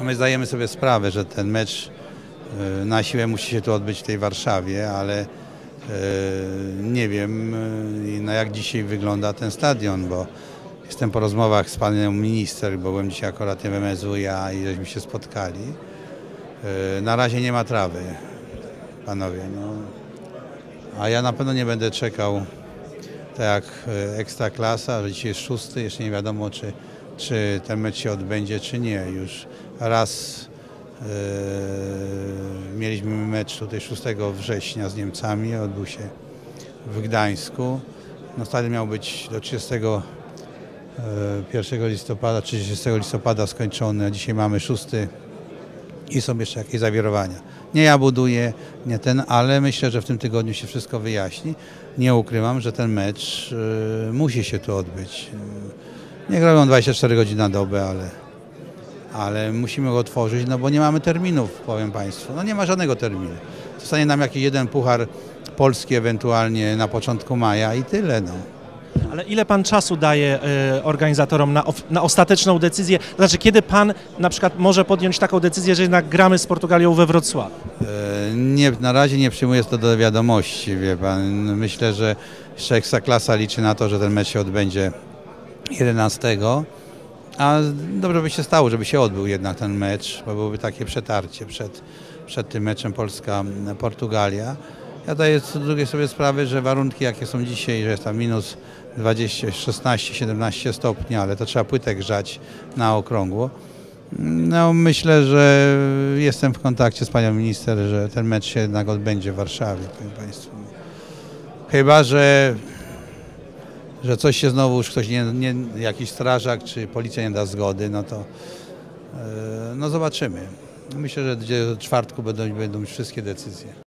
My zdajemy sobie sprawę, że ten mecz e, na siłę musi się tu odbyć w tej Warszawie, ale e, nie wiem e, na jak dzisiaj wygląda ten stadion, bo jestem po rozmowach z panią minister, bo byłem dzisiaj akurat w MSWiA i żeśmy się spotkali. Na razie nie ma trawy, panowie. No. A ja na pewno nie będę czekał tak jak e, Ekstraklasa, że dzisiaj jest szósty, jeszcze nie wiadomo czy, czy ten mecz się odbędzie, czy nie. Już raz e, mieliśmy mecz tutaj 6 września z Niemcami, odbył się w Gdańsku. No stadion miał być do 31 listopada, 30 listopada skończony, a dzisiaj mamy 6 i są jeszcze jakieś zawirowania. Nie ja buduję, nie ten, ale myślę, że w tym tygodniu się wszystko wyjaśni. Nie ukrywam, że ten mecz y, musi się tu odbyć. Y, Nie robią 24 godziny na dobę, ale, ale musimy go otworzyć, no bo nie mamy terminów, powiem Państwu. No nie ma żadnego terminu. Zostanie nam jakiś jeden puchar polski ewentualnie na początku maja i tyle. No. Ale ile pan czasu daje e, organizatorom na, na ostateczną decyzję? Znaczy, kiedy pan na przykład może podjąć taką decyzję, że jednak gramy z Portugalią we Wrocławiu? E, Nie, na razie nie przyjmuję to do wiadomości, wie pan. Myślę, że jeszcze Ekstraklasa liczy na to, że ten mecz się odbędzie 11, a dobrze by się stało, żeby się odbył jednak ten mecz, bo byłoby takie przetarcie przed, przed tym meczem Polska-Portugalia. Ja daję drugiej sobie sprawę, że warunki jakie są dzisiaj, że jest tam minus 20, 16-17 stopni, ale to trzeba płytę grzać na okrągło. No myślę, że jestem w kontakcie z panią minister, że ten mecz się jednak odbędzie w Warszawie, powiem państwu. Chyba, że, że coś się znowu już ktoś nie, nie jakiś strażak czy policja nie da zgody, no to e, no zobaczymy. Myślę, że w czwartku będą, będą już wszystkie decyzje.